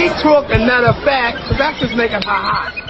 She talk another fact, because that's just making her hot.